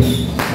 Música